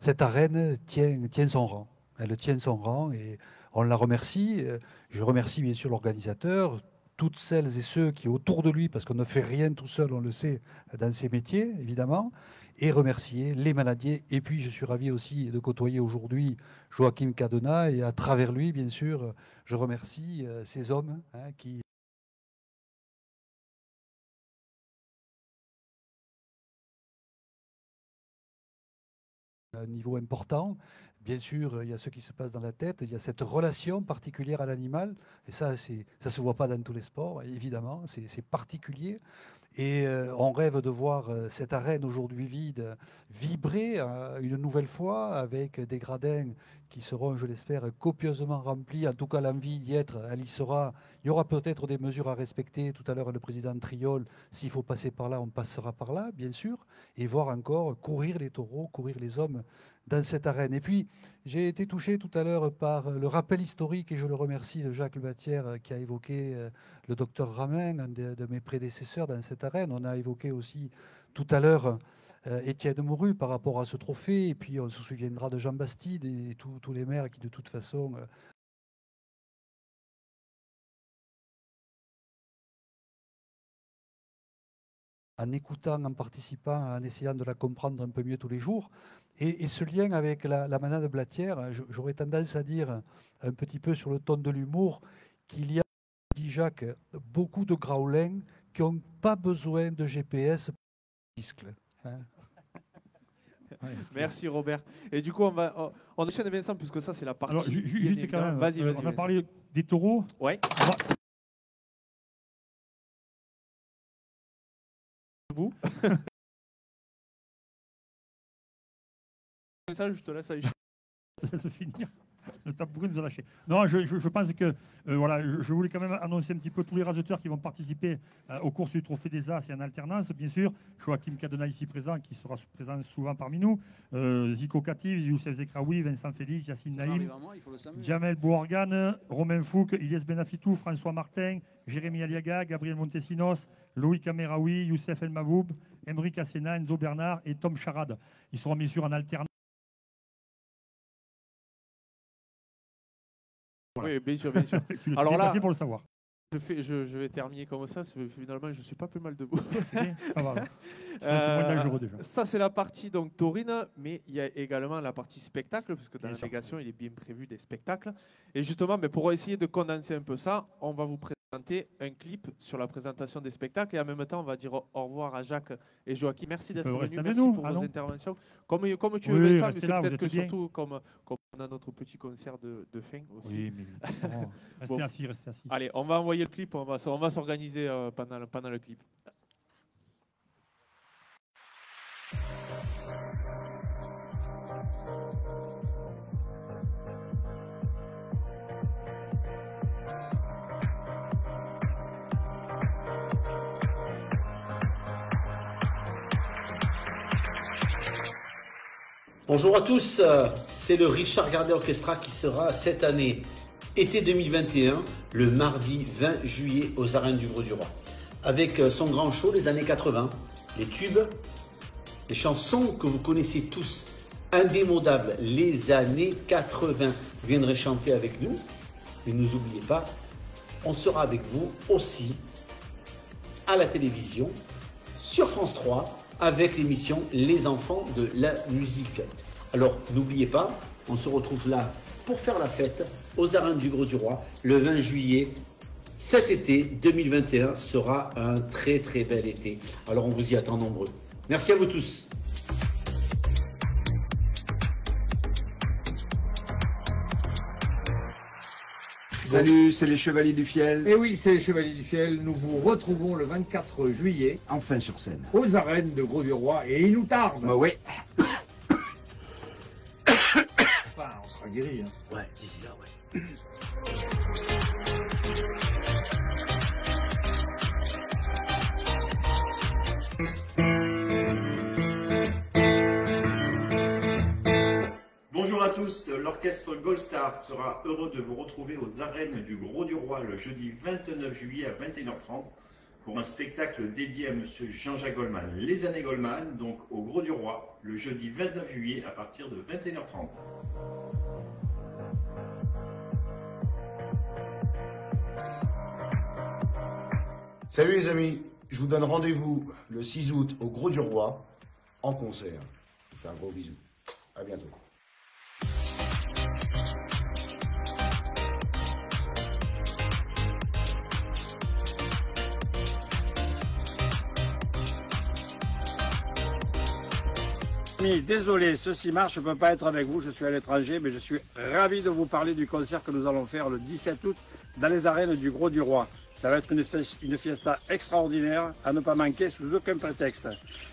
cette arène tient, tient son rang. Elle tient son rang et on la remercie. Je remercie bien sûr l'organisateur, toutes celles et ceux qui autour de lui, parce qu'on ne fait rien tout seul, on le sait, dans ces métiers, évidemment et remercier les maladiers. Et puis, je suis ravi aussi de côtoyer aujourd'hui Joachim Cadena et à travers lui, bien sûr, je remercie ces hommes hein, qui un niveau important. Bien sûr, il y a ce qui se passe dans la tête, il y a cette relation particulière à l'animal, et ça, ça ne se voit pas dans tous les sports, évidemment, c'est particulier. Et euh, on rêve de voir euh, cette arène aujourd'hui vide vibrer euh, une nouvelle fois avec des gradins qui seront, je l'espère, copieusement remplis. En tout cas, l'envie d'y être, elle y sera. Il y aura peut-être des mesures à respecter. Tout à l'heure, le président Triol, s'il faut passer par là, on passera par là, bien sûr. Et voir encore courir les taureaux, courir les hommes dans cette arène. Et puis, j'ai été touché tout à l'heure par le rappel historique, et je le remercie de Jacques Batière euh, qui a évoqué euh, le docteur Ramin, un de, de mes prédécesseurs dans cette arène. On a évoqué aussi tout à l'heure euh, Étienne Mouru par rapport à ce trophée, et puis on se souviendra de Jean Bastide et tous les maires qui, de toute façon, euh, en écoutant, en participant, en essayant de la comprendre un peu mieux tous les jours. Et, et ce lien avec la, la manade blatière, j'aurais tendance à dire, un petit peu sur le ton de l'humour, qu'il y a, dit Jacques, beaucoup de graulins qui n'ont pas besoin de GPS pour hein. [laughs] Ouais. Merci Robert. Et du coup, on va on, on enchaîne Vincent, puisque ça, c'est la partie. Alors, ju- juste quand même, Vas-y, euh, vas-y. on a parlé des taureaux. Ouais. Va- Vous [laughs] Je te laisse aller. Je [laughs] te laisse finir. Le tabouret nous a lâché. Non, je, je- je pense que euh, voilà, je, je voulais quand même annoncer un petit peu tous les raseteurs qui vont participer euh, aux courses du Trophée des As et en alternance, bien sûr. Joachim Cadena ici présent, qui sera présent souvent parmi nous. Euh, Zico Katif, Youssef Zekraoui, Vincent Félix, Yacine Naïm, moi. Jamel Bouorgane, Romain Fouque, Ilyes Benafitou, François Martin, Jérémy Aliaga, Gabriel Montesinos, Loïc Ameraoui, Youssef El Maboub, Emeric Assena, Enzo Bernard et Tom Charade. Ils seront bien sûr en alternance. Oui, bien sûr, bien sûr. [laughs] Alors là, pour le savoir. je, fais, je, je vais terminer comme ça. parce que Finalement, je suis pas plus mal debout. Ça va. [laughs] Euh, dangereux déjà. Ça, c'est la partie donc taurine, mais il y a également la partie spectacle, puisque dans Bien la délégation, il est bien prévu des spectacles. Et justement, mais pour essayer de condenser un peu ça, on va vous présenter un clip sur la présentation des spectacles. Et en même temps, on va dire au au revoir à Jacques et Joachim. Merci d'être venus. Merci nous. pour Ah vos non interventions. Comme, comme tu Oui, veux, Vincent, mais c'est peut-être que bien. surtout comme, comme on a notre petit concert de, de fin aussi. Oui, [laughs] mais restez Bon. assis, restez assis. Allez, on va envoyer le clip, on va, s- on va s'organiser euh, pendant le clip. Bonjour à tous, euh, c'est le Richard Gardet Orchestra qui sera cette année, été 2021, le mardi 20 juillet aux arènes du Gros du Roi. Avec euh, son grand show, les années 80, les tubes, les chansons que vous connaissez tous, indémodables, les années 80. Vous viendrez chanter avec nous, mais ne nous oubliez pas, on sera avec vous aussi à la télévision, sur France 3, avec l'émission Les enfants de la musique. Alors n'oubliez pas, on se retrouve là pour faire la fête aux arènes du Gros du Roi le 20 juillet. Cet été 2021 sera un très très bel été. Alors on vous y attend nombreux. Merci à vous tous. Salut, c'est les Chevaliers du Fiel. Et oui, c'est les Chevaliers du Fiel. Nous vous retrouvons le 24 juillet Enfin sur scène. aux arènes de Gros-du-Roi et il nous tarde. Bah oui. [coughs] Enfin, on sera guéri. Hein. Ouais, d'ici là, ouais. L'orchestre Gold Star sera heureux de vous retrouver aux arènes du Gros du Roi le jeudi 29 juillet à 21h30 pour un spectacle dédié à monsieur Jean-Jacques Goldman, les années Goldman, donc au Gros du Roi, le jeudi 29 juillet à partir de 21h30. Salut les amis, je vous donne rendez-vous le 6 août au Gros du Roi en concert. Je vous fais un gros bisou. À bientôt. Désolé, ceci marche, je ne peux pas être avec vous, je suis à l'étranger, mais je suis ravi de vous parler du concert que nous allons faire le 17 août dans les arènes du Gros du Roi. Ça va être une, une fiesta extraordinaire à ne pas manquer sous aucun prétexte.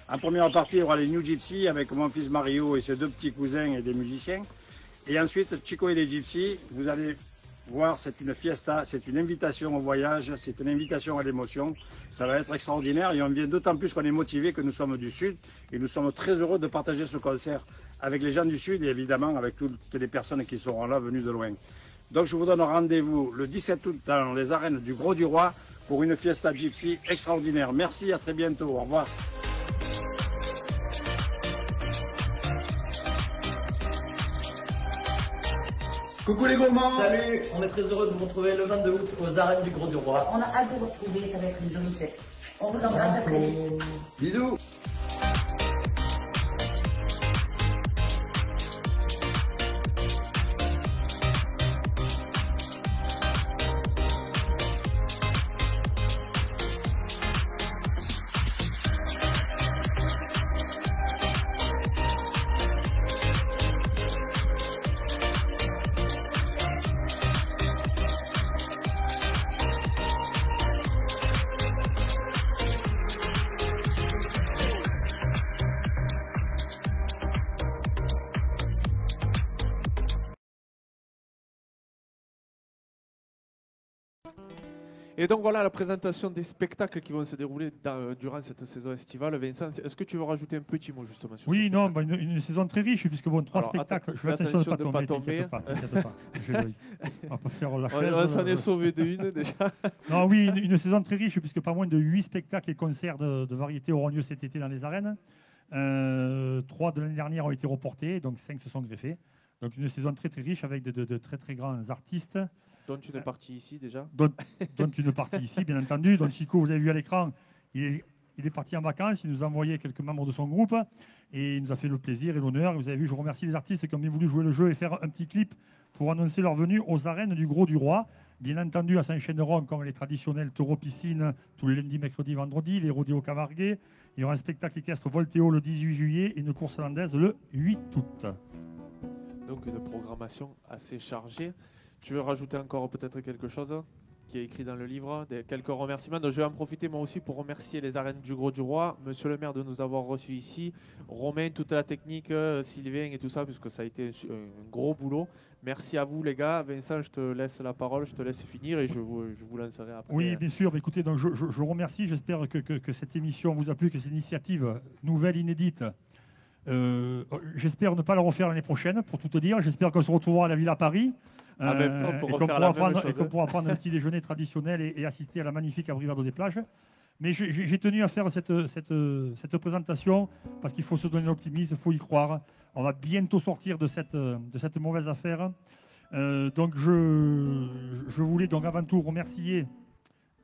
En première partie, il y aura les New Gypsy avec mon fils Mario et ses deux petits cousins et des musiciens. Et ensuite, Chico et les Gypsy, vous allez voir, c'est une fiesta, c'est une invitation au voyage, c'est une invitation à l'émotion. Ça va être extraordinaire et on vient d'autant plus qu'on est motivé que nous sommes du Sud et nous sommes très heureux de partager ce concert avec les gens du Sud et évidemment avec toutes les personnes qui seront là venues de loin. Donc je vous donne rendez-vous le 17 août dans les arènes du Gros du Roi pour une fiesta gypsy extraordinaire. Merci, à très bientôt. Au revoir. Coucou les gourmands Salut, on est très heureux de vous retrouver le 22 août aux arènes du Gros du Roi. On a hâte de vous retrouver, ça va être une jolie fête. On vous embrasse à très vite. Bisous Et donc voilà la présentation des spectacles qui vont se dérouler dans- durant cette saison estivale. Vincent, est-ce que tu veux rajouter un petit mot justement sur Oui, non, bah, une, une saison très riche, puisque bon, trois Alors, spectacles. Je fais attention de ne pas attention tomber, pas tomber. pas. Je- [laughs] on va pas faire la chaise. on s'en est euh, sauvé de une, déjà. [laughs] Non, oui, une, une saison très riche, puisque pas moins de huit spectacles et concerts de, de variété auront lieu cet été dans les arènes. Euh, trois de l'année dernière ont été reportés, donc cinq se sont greffés. Donc une saison très très riche avec de, de- de très très grands artistes. Dont une partie ici déjà? Dont, dont une partie ici, bien entendu. Dont Chico, vous avez vu à l'écran, il est, il est parti en vacances, il nous a envoyé quelques membres de son groupe et il nous a fait le plaisir et l'honneur. Vous avez vu, je remercie les artistes qui ont bien voulu jouer le jeu et faire un petit clip pour annoncer leur venue aux arènes du Gros du Roi. Bien entendu, à s'enchaîneront comme les traditionnels taureaux piscine tous les lundis, mercredis, vendredis, les rodéos camarguais. Il y aura un spectacle équestre Voltéo le 18 juillet et une course hollandaise le 8 août. Donc une programmation assez chargée. Tu veux rajouter encore peut-être quelque chose qui est écrit dans le livre Quelques remerciements? Donc, je vais en profiter moi aussi pour remercier les arènes du Gros du Roi, Monsieur le maire de nous avoir reçus ici, Romain, toute la technique, euh, Sylvain et tout ça, puisque ça a été un, gros boulot. Merci à vous les gars. Vincent, je te laisse la parole, je te laisse finir et je vous, lancerai après. Oui, bien sûr. Écoutez, donc je, je- je remercie. J'espère que cette émission vous a plu, que cette initiative nouvelle, inédite, euh, j'espère ne pas la refaire l'année prochaine, pour tout te dire. J'espère qu'on se retrouvera à la Ville à Paris. En même temps, pour et qu'on refaire pourra, la même prendre, chose, et qu'on hein. pourra prendre un petit déjeuner traditionnel et, et assister à la magnifique abrivado des plages. Mais j'ai- j'ai j'ai tenu à faire cette, cette, cette présentation parce qu'il faut se donner l'optimisme, il faut y croire. On va bientôt sortir de cette, de cette mauvaise affaire. Euh, donc je, je voulais donc avant tout remercier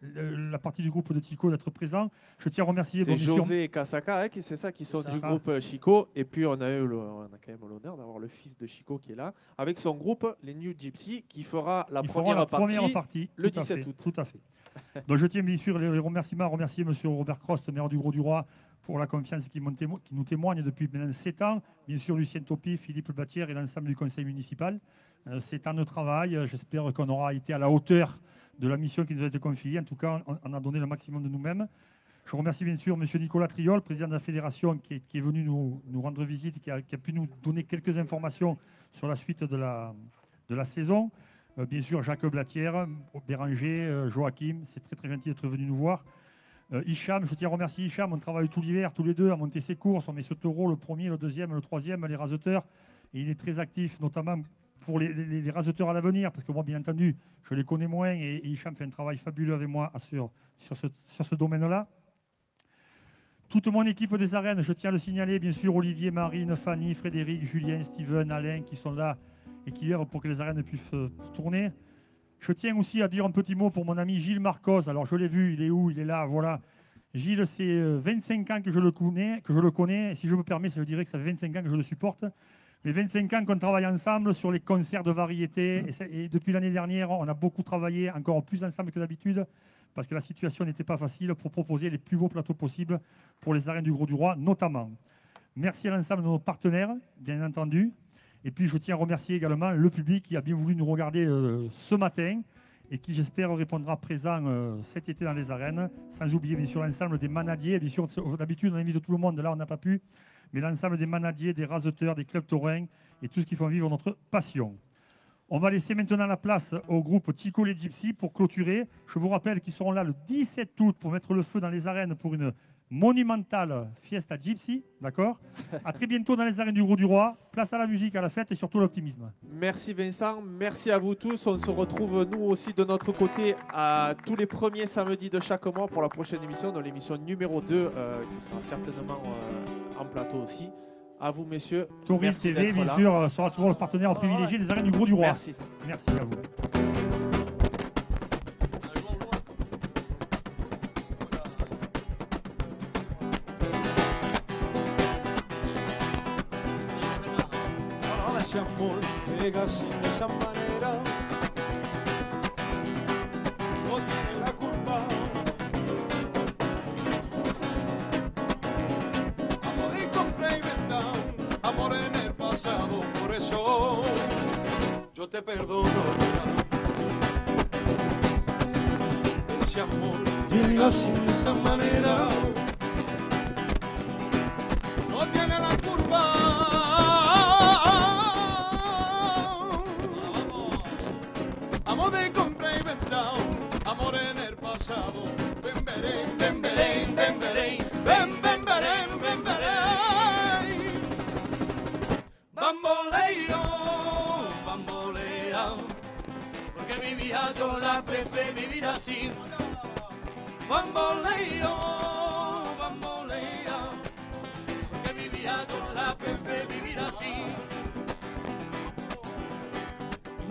le- la partie du groupe de Tico d'être présent. Je tiens à remercier C'est bon, bien sûr, José et Kasaka, hein, qui c'est ça, qui sont du groupe euh, Chico. Et puis on a, eu le- on a quand même l'honneur d'avoir le fils de Chico qui est là, avec son groupe, les New Gypsy, qui fera la, première, la partie, première partie le tout à 17 fait, août. Tout à fait. [laughs] Donc je tiens bien sûr les, remerciements à remercier M. Robert Crost, maire du Gros du Roi, pour la confiance qui nous témoigne depuis maintenant 7 ans. Bien sûr, Lucien Topi, Philippe Batière et l'ensemble du conseil municipal. Euh, C'est un de travail. J'espère qu'on aura été à la hauteur de la mission qui nous a été confiée. En tout cas, on, a donné le maximum de nous-mêmes. Je remercie bien sûr M. Nicolas Triol, président de la fédération, qui est, venu nous, rendre visite, qui a, qui a pu nous donner quelques informations sur la suite de la, de la saison. Euh, bien sûr, Jacques Blatière, Béranger, euh, Joachim, c'est très très gentil d'être venu nous voir. Euh, Hicham, je tiens à remercier Hicham, on travaille tout l'hiver, tous les deux, à monter ses courses, on met ce taureau, le premier, le deuxième, le troisième, les raseteurs. Et il est très actif, notamment pour les, les, raseteurs à l'avenir, parce que moi, bien entendu, je les connais moins et, et fait un travail fabuleux avec moi sur, sur ce, sur ce domaine-là. Toute mon équipe des arènes, je tiens à le signaler, bien sûr, Olivier, Marine, Fanny, Frédéric, Julien, Steven, Alain, qui sont là et qui œuvrent pour que les arènes puissent euh, tourner. Je tiens aussi à dire un petit mot pour mon ami Gilles Marcos. Alors, je l'ai vu, il est où Il est là, voilà. Gilles, c'est euh, 25 ans que je le connais, que je le connais. Et si je me permets, veut dire que ça fait 25 ans que je le supporte. Les 25 ans qu'on travaille ensemble sur les concerts de variété. Et, c'est- et depuis l'année dernière, on a beaucoup travaillé, encore plus ensemble que d'habitude, parce que la situation n'était pas facile pour proposer les plus beaux plateaux possibles pour les arènes du Gros du Roi, notamment. Merci à l'ensemble de nos partenaires, bien entendu. Et puis, je tiens à remercier également le public qui a bien voulu nous regarder euh, ce matin et qui, j'espère, répondra présent euh, cet été dans les arènes, sans oublier, bien sûr, l'ensemble des manadiers. Bien sûr, d'habitude, on invite tout le monde, là, on n'a pas pu, mais l'ensemble des manadiers, des raseteurs, des clubs taurins et tout ce qui fait vivre notre passion. On va laisser maintenant la place au groupe Tico les Gypsy pour clôturer. Je vous rappelle qu'ils seront là le 17 août pour mettre le feu dans les arènes pour une monumentale fiesta Gypsy. D'accord [laughs] À très bientôt dans les arènes du Gros du Roi. Place à la musique, à la fête et surtout l'optimisme. Merci Vincent, merci à vous tous. On se retrouve nous aussi de notre côté à tous les premiers samedis de chaque mois pour la prochaine émission, dans l'émission numéro 2, euh, qui sera certainement euh, en plateau aussi. À vous messieurs. Merci TV, bien là. sûr, euh, sera toujours le partenaire privilégié des arènes du Gros du Roi. Merci. Merci à vous.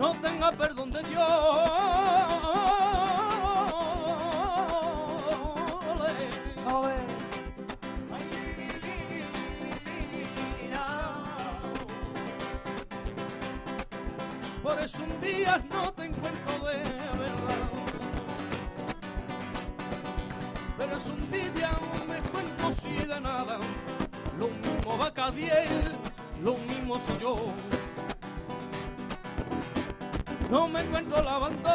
No tenga perdón de Dios. Por eso un día no te encuentro de verdad. Pero es un día un descuento si de nada. Lo mismo va Cadiel, lo mismo soy yo. No me encuentro lavando.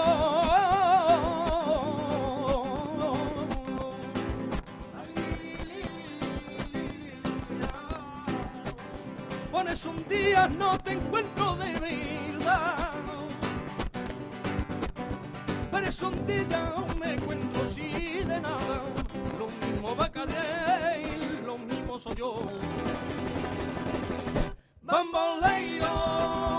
Por eso un día no te encuentro de verdad. Pero es un día me encuentro si de nada. Lo mismo va a lo mismo soy yo. Bamboleo, bambolea,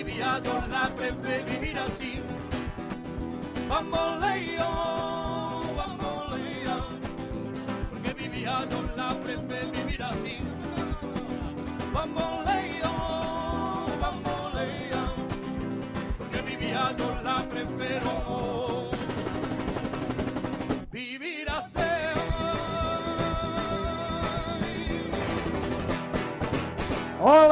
aliviado, la prefe vivir así. Vamos león, vamos león, porque aliviado, la prefe vivir así. Vamos león, vamos león, porque aliviado, la prefiero vivir así. All